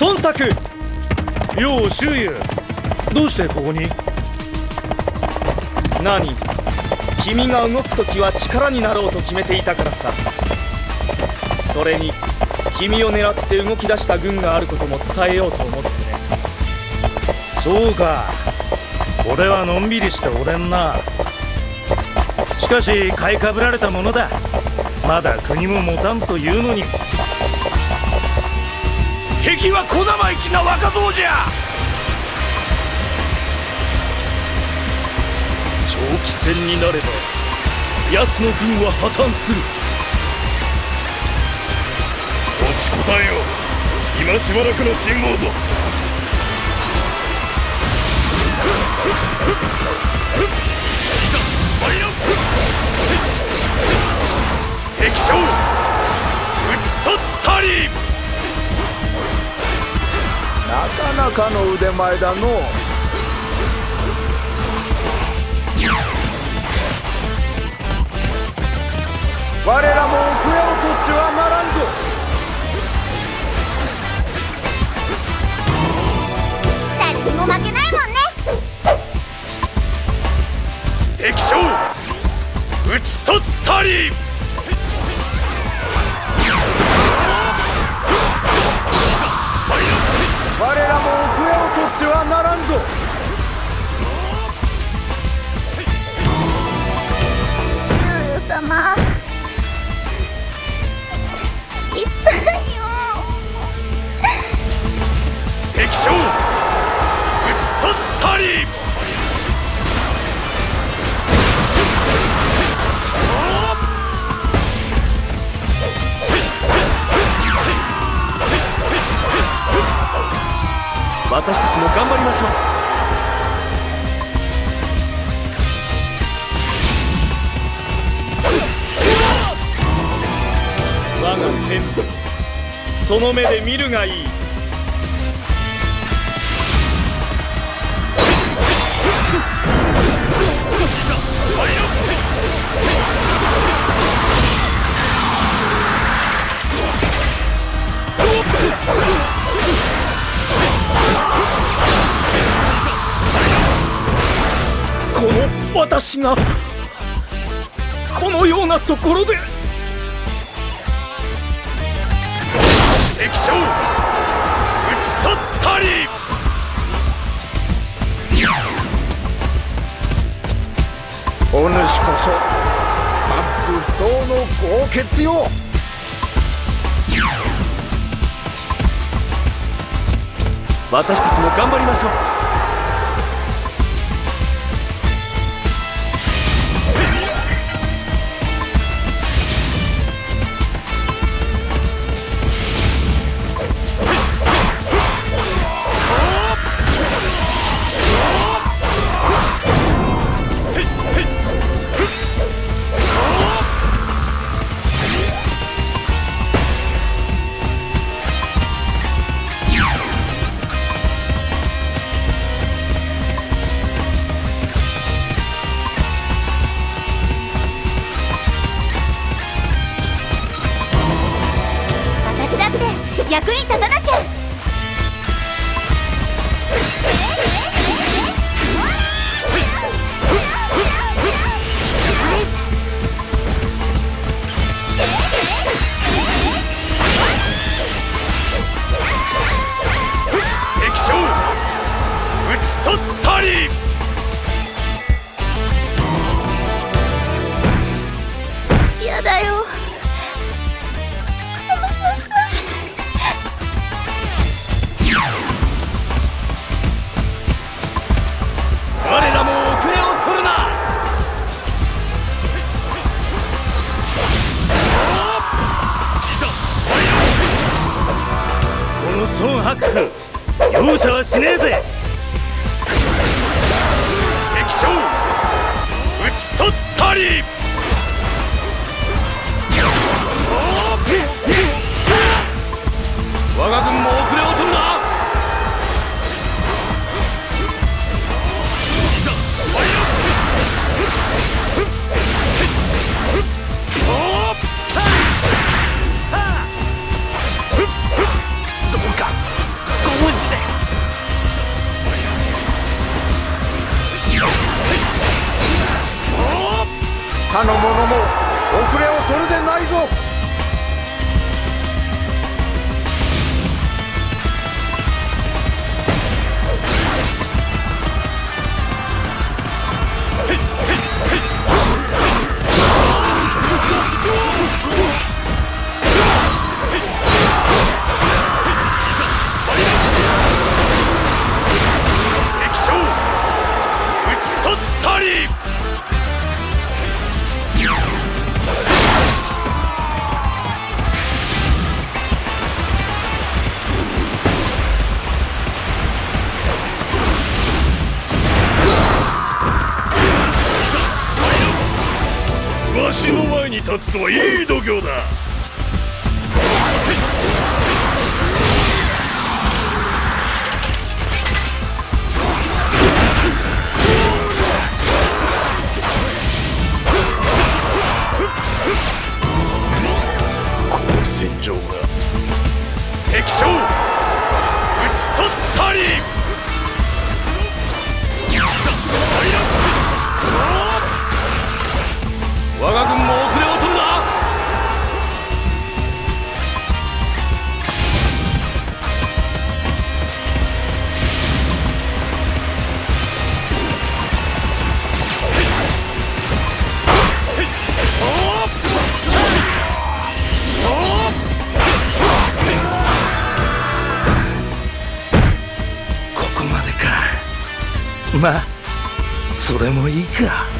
孫作。よう周遊どうしてここに？何？君が動く時は力になろうと決めていたからさ。それに君を狙って動き出した軍があることも伝えようと思ってね。そうか。俺はのんびりしておれんな。しかし買いかぶられたものだ。まだ国も持たんというのに。敵は小生意気な若造じゃ。長期戦になれば奴の軍は破綻する。落ち答えよ今しばらくの辛抱ぞ。敵将討ち取ったり。なかなかの腕前だの。我らも奥屋を取ってはならんぞ。誰にも負けないもんね。敵将討ち取ったり我らも奥屋を取ってはならんぞ。私たちも頑張りましょう。我が天その目で見るがいい。私がこのようなところで。敵将討ち取ったり。お主こそ幕府不当の豪傑よ。私たちも頑張りましょう。役に立たなきゃ。容赦はしねえぜ。敵将討ち取ったり。我が軍も他の者も遅れを取るでないぞ。つとはいい度胸だ。まあそれもいいか。